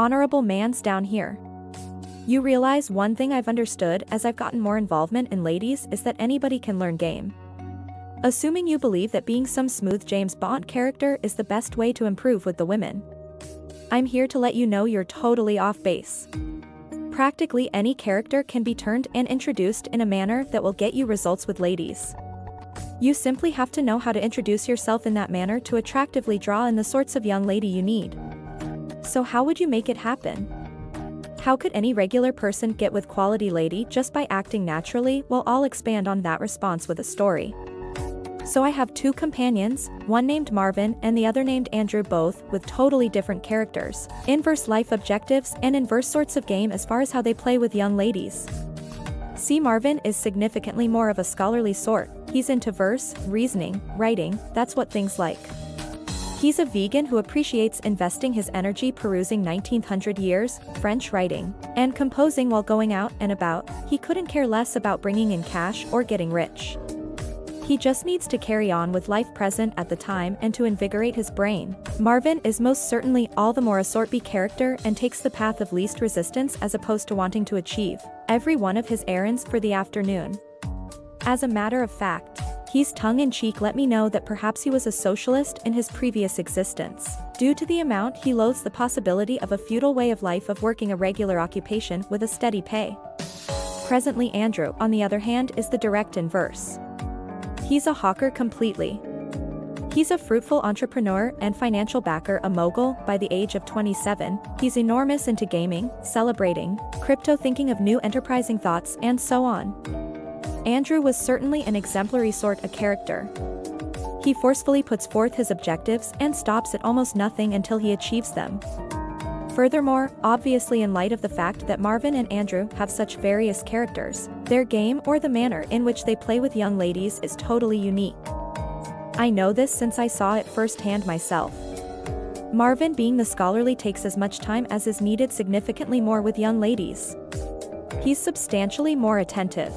Honorable mans down here. You realize one thing I've understood as I've gotten more involvement in ladies is that anybody can learn game. Assuming you believe that being some smooth James Bond character is the best way to improve with the women. I'm here to let you know you're totally off base. Practically any character can be turned and introduced in a manner that will get you results with ladies. You simply have to know how to introduce yourself in that manner to attractively draw in the sorts of young lady you need. So how would you make it happen? How could any regular person get with quality lady just by acting naturally? Well I'll expand on that response with a story. So I have two companions, one named Marvin and the other named Andrew both with totally different characters, inverse life objectives and inverse sorts of game as far as how they play with young ladies. See Marvin is significantly more of a scholarly sort, he's into verse, reasoning, writing, that's what things like. He's a vegan who appreciates investing his energy perusing 1900 years, French writing, and composing while going out and about, he couldn't care less about bringing in cash or getting rich. He just needs to carry on with life present at the time and to invigorate his brain. Marvin is most certainly all the more a sort B character and takes the path of least resistance as opposed to wanting to achieve every one of his errands for the afternoon. As a matter of fact, he's tongue-in-cheek let me know that perhaps he was a socialist in his previous existence. Due to the amount he loathes the possibility of a feudal way of life of working a regular occupation with a steady pay. Presently Andrew, on the other hand, is the direct inverse. He's a hawker completely. He's a fruitful entrepreneur and financial backer a mogul by the age of 27, he's enormous into gaming, celebrating, crypto thinking of new enterprising thoughts and so on. Andrew was certainly an exemplary sort of character. He forcefully puts forth his objectives and stops at almost nothing until he achieves them. Furthermore, obviously in light of the fact that Marvin and Andrew have such various characters, their game or the manner in which they play with young ladies is totally unique. I know this since I saw it firsthand myself. Marvin being the scholarly takes as much time as is needed significantly more with young ladies. He's substantially more attentive.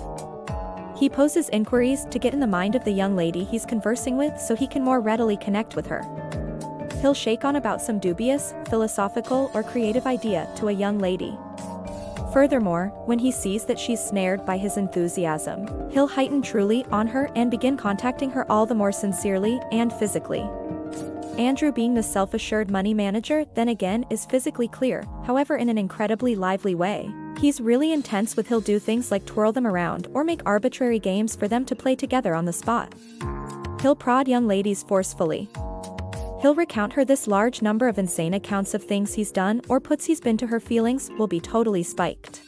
He poses inquiries to get in the mind of the young lady he's conversing with so he can more readily connect with her he'll shake on about some dubious, philosophical or creative idea to a young lady. Furthermore, when he sees that she's snared by his enthusiasm, he'll heighten truly on her and begin contacting her all the more sincerely and physically. Andrew being the self-assured money manager then again is physically clear, however in an incredibly lively way. He's really intense with he'll do things like twirl them around or make arbitrary games for them to play together on the spot. He'll prod young ladies forcefully, He'll recount her this large number of insane accounts of things he's done or puts he's been to her feelings will be totally spiked.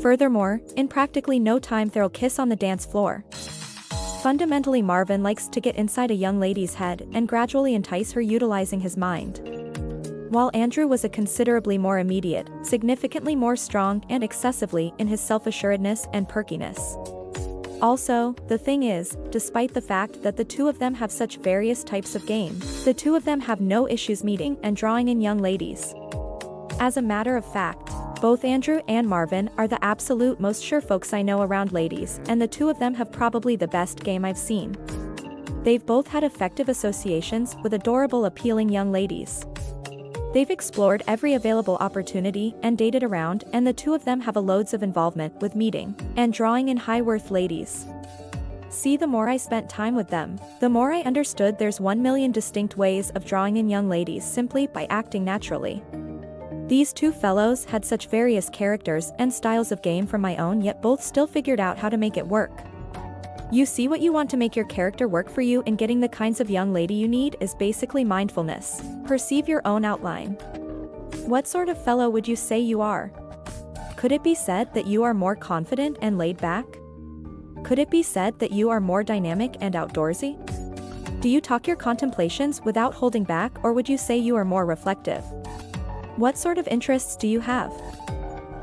Furthermore, in practically no time there'll kiss on the dance floor. Fundamentally Marvin likes to get inside a young lady's head and gradually entice her utilizing his mind. While Andrew was a considerably more immediate, significantly more strong and excessively in his self-assuredness and perkiness. Also, the thing is, despite the fact that the two of them have such various types of game, the two of them have no issues meeting and drawing in young ladies. As a matter of fact, both Andrew and Marvin are the absolute most sure folks I know around ladies, and the two of them have probably the best game I've seen. They've both had effective associations with adorable appealing young ladies. They've explored every available opportunity and dated around and the two of them have a loads of involvement with meeting and drawing in high-worth ladies. See the more I spent time with them, the more I understood there's one million distinct ways of drawing in young ladies simply by acting naturally. These two fellows had such various characters and styles of game from my own yet both still figured out how to make it work. You see what you want to make your character work for you and getting the kinds of young lady you need is basically mindfulness. Perceive your own outline. What sort of fellow would you say you are? Could it be said that you are more confident and laid back? Could it be said that you are more dynamic and outdoorsy? Do you talk your contemplations without holding back or would you say you are more reflective? What sort of interests do you have?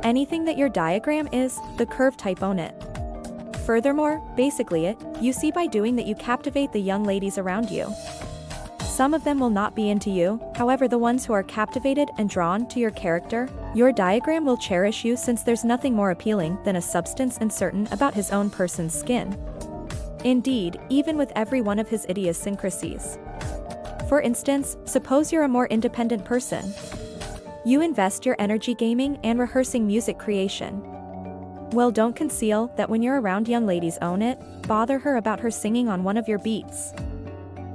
Anything that your diagram is, the curve type on it. Furthermore, basically it, you see by doing that you captivate the young ladies around you. Some of them will not be into you, however the ones who are captivated and drawn to your character, your diagram will cherish you since there's nothing more appealing than a substance uncertain about his own person's skin. Indeed, even with every one of his idiosyncrasies. For instance, suppose you're a more independent person. You invest your energy gaming and rehearsing music creation. Well don't conceal that when you're around young ladies own it, bother her about her singing on one of your beats.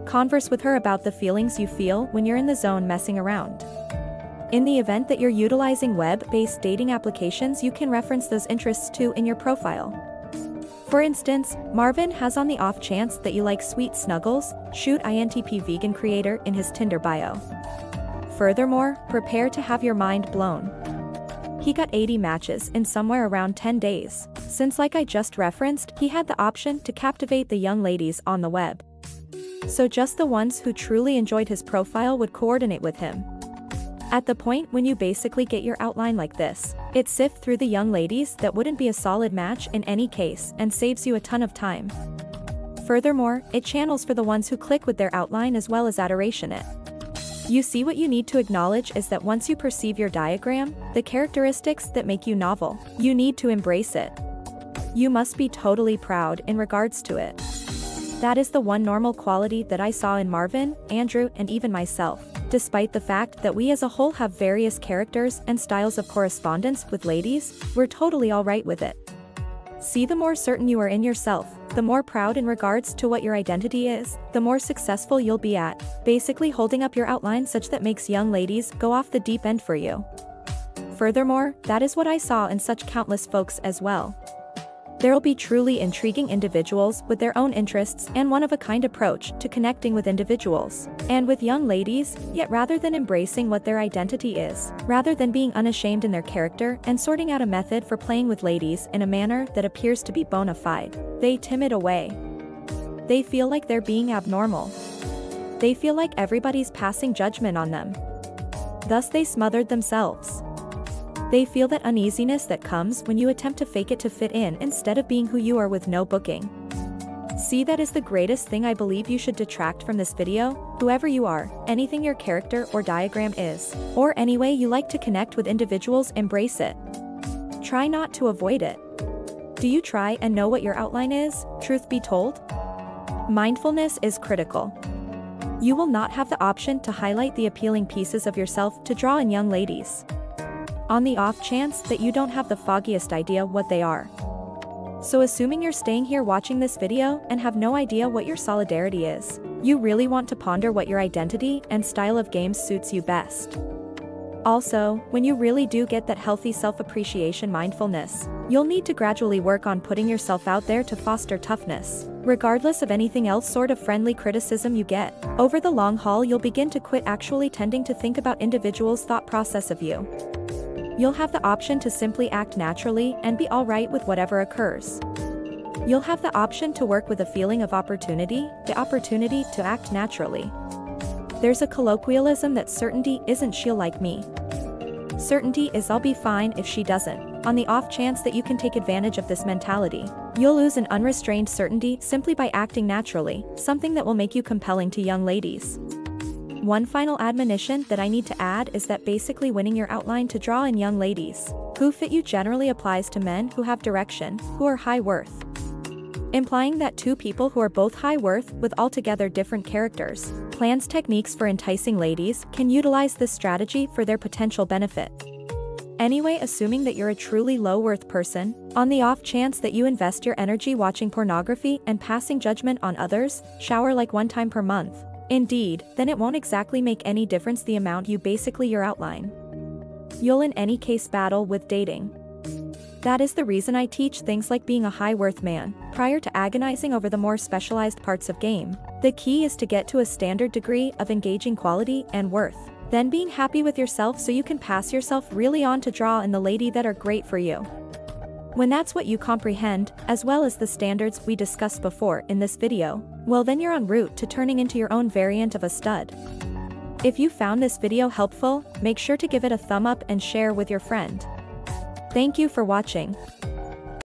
Converse with her about the feelings you feel when you're in the zone messing around. In the event that you're utilizing web-based dating applications you can reference those interests too in your profile. For instance, Marvin has on the off chance that you like sweet snuggles, shoot INTP vegan creator in his Tinder bio. Furthermore, prepare to have your mind blown. He got 80 matches in somewhere around 10 days, since like I just referenced, he had the option to captivate the young ladies on the web. So just the ones who truly enjoyed his profile would coordinate with him. At the point when you basically get your outline like this, it sift through the young ladies that wouldn't be a solid match in any case and saves you a ton of time. Furthermore, it channels for the ones who click with their outline as well as adoration it. You see what you need to acknowledge is that once you perceive your diagram, the characteristics that make you novel, you need to embrace it. You must be totally proud in regards to it. That is the one normal quality that I saw in Marvin, Andrew and even myself, despite the fact that we as a whole have various characters and styles of correspondence with ladies, we're totally alright with it. See the more certain you are in yourself, the more proud in regards to what your identity is, the more successful you'll be at, basically holding up your outline such that makes young ladies go off the deep end for you. Furthermore, that is what I saw in such countless folks as well. There'll be truly intriguing individuals with their own interests and one-of-a-kind approach to connecting with individuals. And with young ladies, yet rather than embracing what their identity is, rather than being unashamed in their character and sorting out a method for playing with ladies in a manner that appears to be bona fide, they timid away. They feel like they're being abnormal. They feel like everybody's passing judgment on them. Thus they smothered themselves. They feel that uneasiness that comes when you attempt to fake it to fit in instead of being who you are with no booking. See that is the greatest thing I believe you should detract from this video, whoever you are, anything your character or diagram is, or any way you like to connect with individuals embrace it. Try not to avoid it. Do you try and know what your outline is, truth be told? Mindfulness is critical. You will not have the option to highlight the appealing pieces of yourself to draw in young ladies on the off chance that you don't have the foggiest idea what they are. So assuming you're staying here watching this video and have no idea what your solidarity is, you really want to ponder what your identity and style of games suits you best. Also, when you really do get that healthy self-appreciation mindfulness, you'll need to gradually work on putting yourself out there to foster toughness. Regardless of anything else sort of friendly criticism you get, over the long haul you'll begin to quit actually tending to think about individuals' thought process of you you'll have the option to simply act naturally and be alright with whatever occurs. You'll have the option to work with a feeling of opportunity, the opportunity to act naturally. There's a colloquialism that certainty isn't she'll like me. Certainty is I'll be fine if she doesn't, on the off chance that you can take advantage of this mentality. You'll lose an unrestrained certainty simply by acting naturally, something that will make you compelling to young ladies. One final admonition that I need to add is that basically winning your outline to draw in young ladies who fit you generally applies to men who have direction, who are high worth. Implying that two people who are both high worth with altogether different characters, plans techniques for enticing ladies can utilize this strategy for their potential benefit. Anyway assuming that you're a truly low worth person, on the off chance that you invest your energy watching pornography and passing judgment on others, shower like one time per month, Indeed, then it won't exactly make any difference the amount you basically your outline. You'll in any case battle with dating. That is the reason I teach things like being a high worth man, prior to agonizing over the more specialized parts of game. The key is to get to a standard degree of engaging quality and worth. Then being happy with yourself so you can pass yourself really on to draw in the lady that are great for you. When that's what you comprehend, as well as the standards we discussed before in this video, well then you're en route to turning into your own variant of a stud. If you found this video helpful, make sure to give it a thumb up and share with your friend. Thank you for watching.